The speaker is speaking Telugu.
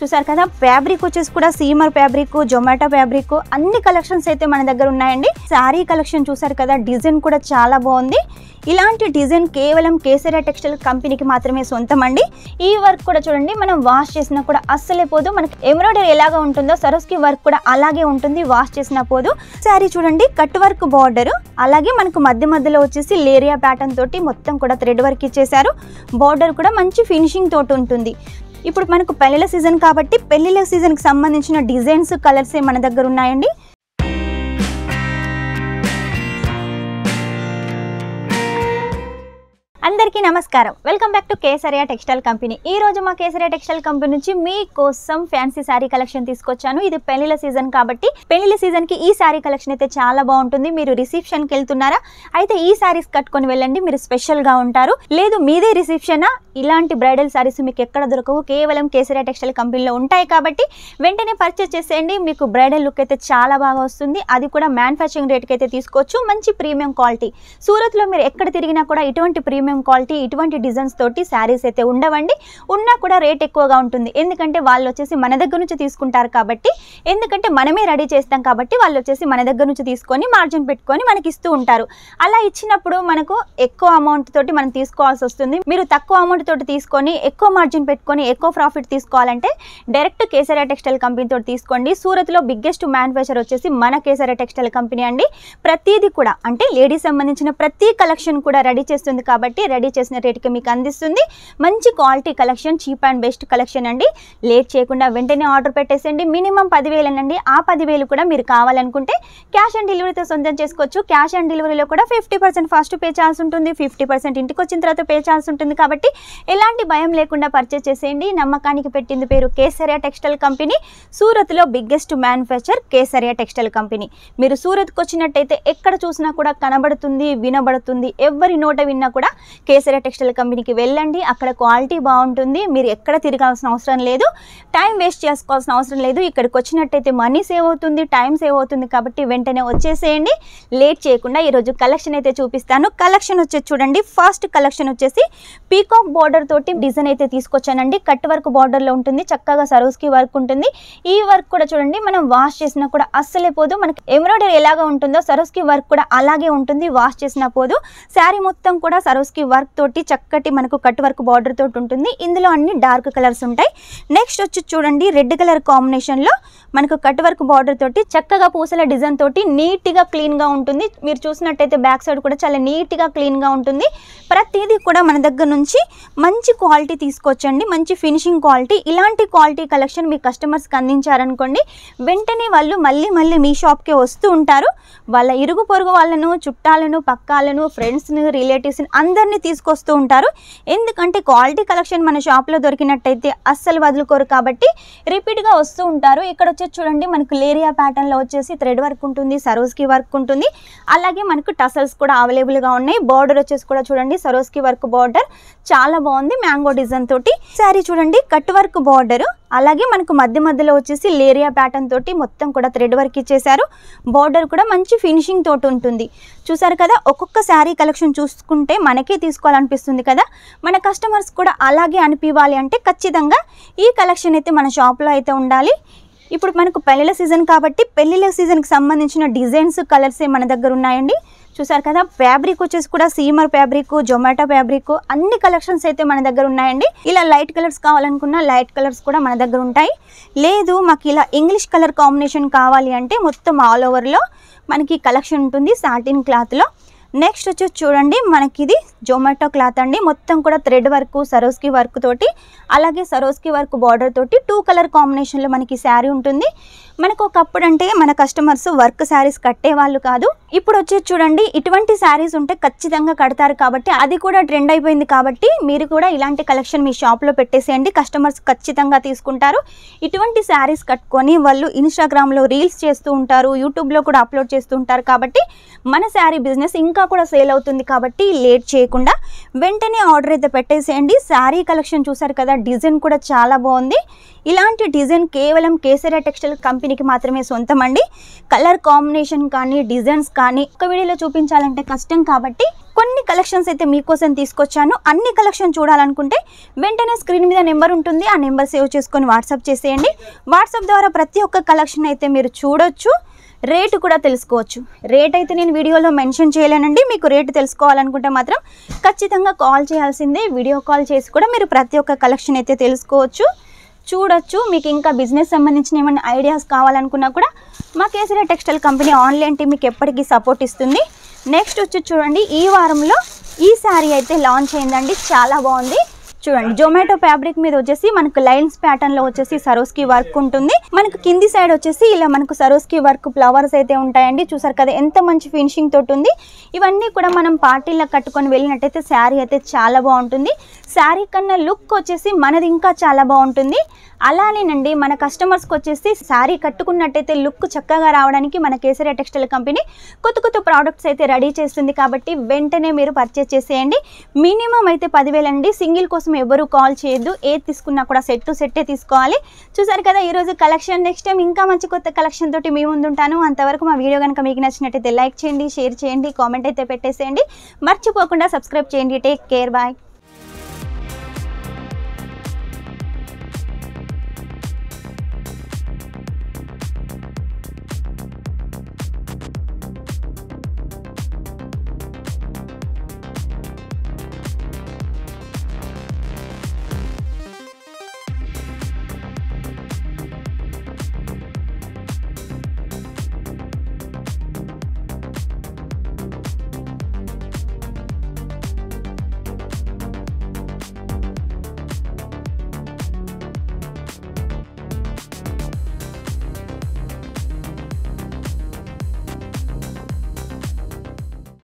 చూసారు కదా ఫ్యాబ్రిక్ వచ్చేసి కూడా సీమర్ ఫ్యాబ్రిక్ జొమాటో ఫ్యాబ్రిక్ అన్ని కలెక్షన్స్ అయితే మన దగ్గర ఉన్నాయండి. శారీ కలెక్షన్ చూసారు కదా డిజైన్ కూడా చాలా బాగుంది. ఇలాంటి డిజైన్ కేవలం కేసరియా టెక్స్టైల్ కంపెనీకి మాత్రమే సొంతం అండి ఈ వర్క్ కూడా చూడండి మనం వాష్ చేసినా కూడా అస్సలే పోదు. మనకి ఎంబ్రాయిడరీ ఎలాగా ఉంటుందో సరోస్కి వర్క్ కూడా అలాగే ఉంటుంది వాష్ చేసినా పోదు. శారీ చూడండి కట్ వర్క్ బార్డర్ అలాగే మనకు మధ్య మధ్యలో వచ్చేసి లేరియా ప్యాటర్న్ తోటి మొత్తం కూడా థ్రెడ్ వర్క్ ఇచ్చేసారు బార్డర్ కూడా మంచి ఫినిషింగ్ తోటి ఉంటుంది. ఇప్పుడు మనకు పెళ్ళిళ్ళ సీజన్ కాబట్టి పెళ్ళిళ్ళ సీజన్కి సంబంధించిన డిజైన్స్ కలర్సే మన దగ్గర ఉన్నాయండి? అందరికీ నమస్కారం. Welcome back to Kesariya textile company ఈ రోజు మా కేసరియా టెక్స్టైల్ కంపెనీ నుంచి మీకోసం ఫ్యాన్సీ శారీ కలెక్షన్ తీసుకొచ్చాను. ఇది పెళ్ళిల సీజన్ కాబట్టి పెళ్ళిల సీజన్కి ఈ శారీ కలెక్షన్ అయితే చాలా బాగుంటుంది. మీరు రిసెప్షన్కి వెళ్తున్నారా? అయితే ఈ శారీస్ కట్టుకొని వెళ్ళండి. మీరు స్పెషల్గా ఉంటారు. లేదు మీదే రిసెప్షన్ ఇలాంటి బ్రైడల్ శారీస్ మీకు ఎక్కడ దొరకవు. కేవలం కేసరియా టెక్స్టైల్ కంపెనీలో ఉంటాయి కాబట్టి వెంటనే పర్చేస్ చేసేయండి. మీకు బ్రైడల్ లుక్ అయితే చాలా బాగా వస్తుంది. అది కూడా మ్యానుఫ్యాక్చరింగ్ రేట్కి అయితే తీసుకోవచ్చు. మంచి ప్రీమియం క్వాలిటీ సూరత్లో మీరు ఎక్కడ తిరిగినా కూడా ఇటువంటి ప్రీమియం క్వాలిటీ ఇటువంటి డిజైన్స్ తోటి శారీస్ అయితే ఉండవండి. ఉన్నా కూడా రేట్ ఎక్కువగా ఉంటుంది. ఎందుకంటే వాళ్ళు వచ్చేసి మన దగ్గర నుంచి తీసుకుంటారు కాబట్టి ఎందుకంటే మనమే రెడీ చేస్తాం కాబట్టి వాళ్ళు వచ్చేసి మన దగ్గర నుంచి తీసుకొని మార్జిన్ పెట్టుకొని మనకి ఇస్తూ ఉంటారు. అలా ఇచ్చినప్పుడు మనకు ఎక్కువ అమౌంట్ తోటి మనం తీసుకోవాల్సి వస్తుంది. మీరు తక్కువ అమౌంట్ తోటి తీసుకొని ఎక్కువ మార్జిన్ పెట్టుకొని ఎక్కువ ప్రాఫిట్ తీసుకోవాలంటే డైరెక్ట్ కేసరియా టెక్స్టైల్ కంపెనీ తోటి తీసుకోండి. సూరత్లో బిగ్గెస్ట్ మ్యానుఫ్యాక్చర్ వచ్చేసి మన కేసరియా టెక్స్టైల్ కంపెనీ అండి. ప్రతిదీ కూడా అంటే లేడీస్ సంబంధించిన ప్రతి కలెక్షన్ కూడా రెడీ చేస్తుంది కాబట్టి రెడీ చేసిన రేటుకి మీకు అందిస్తుంది. మంచి quality collection cheap and best collection అండి. లేట్ చేయకుండా వెంటనే ఆర్డర్ పెట్టేసేయండి. మినిమం పదివేలనండి ఆ పదివేలు కూడా మీరు కావాలనుకుంటే క్యాష్ ఆన్ డెలివరీతో సొంతం చేసుకోవచ్చు. క్యాష్ ఆన్ డెలివరీలో కూడా ఫిఫ్టీ పర్సెంట్ ఫస్ట్ పే చేయాల్సి ఉంటుంది. ఫిఫ్టీ పర్సెంట్ ఇంటికి వచ్చిన తర్వాత పే చేయాల్సి ఉంటుంది కాబట్టి ఎలాంటి భయం లేకుండా పర్చేస్ చేసేయండి. నమ్మకానికి పెట్టింది పేరు Kesariya textile company. సూరత్లో biggest manufacture Kesariya textile company. మీరు సూరత్కి వచ్చినట్టయితే ఎక్కడ చూసినా కూడా కనబడుతుంది వినబడుతుంది. ఎవరి నోట విన్నా కూడా కేసరియా టెక్స్టైల్ కంపెనీకి వెళ్ళండి. అక్కడ క్వాలిటీ బాగుంటుంది. మీరు ఎక్కడ తిరగాల్సిన అవసరం లేదు. టైం వేస్ట్ చేసుకోవాల్సిన అవసరం లేదు. ఇక్కడికి వచ్చినట్టయితే మనీ సేవ్ అవుతుంది టైం సేవ్ అవుతుంది కాబట్టి వెంటనే వచ్చేసేయండి. లేట్ చేయకుండా ఈరోజు కలెక్షన్ అయితే చూపిస్తాను. కలెక్షన్ వచ్చేసి చూడండి. ఫస్ట్ కలెక్షన్ వచ్చేసి పీకాక్ బార్డర్ తోటి డిజైన్ అయితే తీసుకొచ్చానండి. కట్ వర్క్ బార్డర్లో ఉంటుంది. చక్కగా సరోస్కి వర్క్ ఉంటుంది. ఈ వర్క్ కూడా చూడండి. మనం వాష్ చేసినా కూడా అస్సలే పోదు. మనకి ఎంబ్రాయిడరీ ఎలాగా ఉంటుందో సరోస్కి వర్క్ కూడా అలాగే ఉంటుంది. వాష్ చేసినా పోదు. శారీ మొత్తం కూడా సరోస్కి వర్క్ తోటి చక్కటి మనకు కట్ వర్క్ బార్డర్ తోటి ఉంటుంది. ఇందులో అన్ని డార్క్ కలర్స్ ఉంటాయి. నెక్స్ట్ వచ్చి చూడండి రెడ్ కలర్ కాంబినేషన్లో మనకు కట్ వర్క్ బార్డర్ తోటి చక్కగా పూసల డిజైన్ తోటి నీట్గా క్లీన్గా ఉంటుంది. మీరు చూసినట్టయితే బ్యాక్ సైడ్ కూడా చాలా నీట్గా క్లీన్గా ఉంటుంది. ప్రతిదీ కూడా మన దగ్గర నుంచి మంచి క్వాలిటీ తీసుకొచ్చండి మంచి ఫినిషింగ్ క్వాలిటీ. ఇలాంటి క్వాలిటీ కలెక్షన్ మీ కస్టమర్స్కి అందించారనుకోండి వెంటనే వాళ్ళు మళ్ళీ మళ్ళీ మీ షాప్కే వస్తూ ఉంటారు. వాళ్ళ ఇరుగు పొరుగు వాళ్ళను చుట్టాలను పక్కాలను ఫ్రెండ్స్ని రిలేటివ్స్ని అందరినీ తీసుకొస్తూ ఉంటారు. ఎందుకంటే క్వాలిటీ కలెక్షన్ మన షాప్లో దొరికినట్టయితే అస్సలు వదులుకోరు కాబట్టి రిపీట్గా వస్తూ ఉంటారు. ఇక్కడ వచ్చేసి చూడండి మనకు లేరియా ప్యాటర్న్లో వచ్చేసి థ్రెడ్ వర్క్ ఉంటుంది సరోస్కి వర్క్ ఉంటుంది. అలాగే మనకు టసల్స్ కూడా అవైలబుల్గా ఉన్నాయి. బార్డర్ వచ్చేసి కూడా చూడండి సరోస్కి వర్క్ బార్డర్ చాలా బాగుంది మ్యాంగో డిజైన్ తోటి. శారీ చూడండి కట్ వర్క్ బార్డర్. అలాగే మనకు మధ్య మధ్యలో వచ్చేసి లేరియా ప్యాటర్న్ తోటి మొత్తం కూడా థ్రెడ్ వర్క్ ఇచ్చేసారు బార్డర్ కూడా మంచి ఫినిషింగ్ తోటి ఉంటుంది. చూసారు కదా ఒక్కొక్క శారీ కలెక్షన్ చూసుకుంటే మనకే తీసుకోవాలనిపిస్తుంది కదా. మన కస్టమర్స్ కూడా అలాగే అనిపించాలి అంటే ఖచ్చితంగా ఈ కలెక్షన్ అయితే మన షాప్లో అయితే ఉండాలి. ఇప్పుడు మనకు పెళ్ళిళ్ళ సీజన్ కాబట్టి పెళ్ళిళ్ళ సీజన్కి సంబంధించిన డిజైన్స్ కలర్సే మన దగ్గర ఉన్నాయండి. చూసారు కదా ఫ్యాబ్రిక్ వచ్చేసి కూడా సీమర్ ఫ్యాబ్రిక్ జొమాటో ఫ్యాబ్రిక్ అన్ని కలెక్షన్స్ అయితే మన దగ్గర ఉన్నాయండి. ఇలా లైట్ కలర్స్ కావాలనుకున్న లైట్ కలర్స్ కూడా మన దగ్గర ఉంటాయి. లేదు మాకు ఇలా ఇంగ్లీష్ కలర్ కాంబినేషన్ కావాలి అంటే మొత్తం ఆల్ ఓవర్లో మనకి కలెక్షన్ ఉంటుంది సాటిన్ క్లాత్లో నెక్స్ట్ వచ్చేసి చూడండి మనకి ఇది జొమాటో క్లాత్ అండి. మొత్తం కూడా థ్రెడ్ వర్క్ సరోస్కి వర్క్ తోటి అలాగే సరోస్కి వర్క్ బార్డర్ తోటి టూ కలర్ కాంబినేషన్లో మనకి శారీ ఉంటుంది. మనకు ఒకప్పుడు అంటే మన కస్టమర్స్ వర్క్ శారీస్ కట్టేవాళ్ళు కాదు. ఇప్పుడు వచ్చేది చూడండి ఇటువంటి శారీస్ ఉంటే ఖచ్చితంగా కడతారు కాబట్టి అది కూడా ట్రెండ్ అయిపోయింది కాబట్టి మీరు కూడా ఇలాంటి కలెక్షన్ మీ షాప్లో పెట్టేసేయండి. కస్టమర్స్ ఖచ్చితంగా తీసుకుంటారు. ఇటువంటి శారీస్ కట్టుకొని వాళ్ళు ఇన్స్టాగ్రామ్లో రీల్స్ చేస్తూ ఉంటారు యూట్యూబ్లో కూడా అప్లోడ్ చేస్తూ ఉంటారు కాబట్టి మన శారీ బిజినెస్ ఇంకా ఇంకా కూడా సేల్ అవుతుంది కాబట్టి లేట్ చేయకుండా వెంటనే ఆర్డర్ అయితే పెట్టేసేయండి. శారీ కలెక్షన్ చూసారు కదా డిజైన్ కూడా చాలా బాగుంది. ఇలాంటి డిజైన్ కేవలం కేసరియా టెక్స్టైల్ కంపెనీకి మాత్రమే సొంతం అండి కలర్ కాంబినేషన్ కానీ డిజైన్స్ కానీ ఒక వీడియోలో చూపించాలంటే కష్టం కాబట్టి కొన్ని కలెక్షన్స్ అయితే మీకోసం తీసుకొచ్చాను. అన్ని కలెక్షన్ చూడాలనుకుంటే వెంటనే స్క్రీన్ మీద నెంబర్ ఉంటుంది. ఆ నెంబర్ సేవ్ చేసుకొని వాట్సాప్ చేసేయండి. వాట్సాప్ ద్వారా ప్రతి ఒక్క కలెక్షన్ అయితే మీరు చూడొచ్చు. రేటు కూడా తెలుసుకోవచ్చు. రేట్ అయితే నేను వీడియోలో మెన్షన్ చేయలేనండి. మీకు రేటు తెలుసుకోవాలనుకుంటే మాత్రం ఖచ్చితంగా కాల్ చేయాల్సిందే. వీడియో కాల్ చేసి కూడా మీరు ప్రతి ఒక్క కలెక్షన్ అయితే తెలుసుకోవచ్చు. చూడొచ్చు. మీకు ఇంకా బిజినెస్ సంబంధించిన ఏమైనా ఐడియాస్ కావాలనుకున్నా కూడా మా Kesari textile company online team మీకు ఎప్పటికీ సపోర్ట్ ఇస్తుంది. నెక్స్ట్ వచ్చి చూడండి. ఈ వారంలో ఈ శారీ అయితే లాంచ్ అయిందండి. చాలా బాగుంది. చూడండి. జొమాటో ఫ్యాబ్రిక్ మీద వచ్చేసి మనకు లైన్స్ ప్యాటర్న్లో వచ్చేసి సరోస్కి వర్క్ ఉంటుంది. మనకు కింది సైడ్ వచ్చేసి ఇలా మనకు సరోస్కి వర్క్ ఫ్లవర్స్ అయితే ఉంటాయండి. చూసారు కదా ఎంత మంచి ఫినిషింగ్ తోటి ఉంది. ఇవన్నీ కూడా మనం పార్టీలో కట్టుకొని వెళ్ళినట్టయితే శారీ అయితే చాలా బాగుంటుంది. శారీ కన్నా లుక్ వచ్చేసి మనది ఇంకా చాలా బాగుంటుంది. అలానేనండి మన కస్టమర్స్కి వచ్చేసి శారీ కట్టుకున్నట్టయితే లుక్ చక్కగా రావడానికి మన కేసరియా టెక్స్టైల్ కంపెనీ కొత్త కొత్త ప్రోడక్ట్స్ అయితే రెడీ చేస్తుంది కాబట్టి వెంటనే మీరు పర్చేస్ చేసేయండి. మినిమం అయితే పదివేలండి. సింగిల్ కోసం ఎవరు కాల్ చేయొద్దు. ఏది తీసుకున్నా కూడా సెట్ టు సెట్టే తీసుకోవాలి. చూసారు కదా ఈరోజు కలెక్షన్ నెక్స్ట్ టైం ఇంకా మంచి కొత్త కలెక్షన్ తోటి మీ ముందుంటాను. అంతవరకు మా వీడియో కనుక మీకు నచ్చినట్టయితే లైక్ చేయండి షేర్ చేయండి కామెంట్ అయితే పెట్టేసేయండి. మర్చిపోకుండా సబ్స్క్రైబ్ చేయండి. Take care. బాయ్.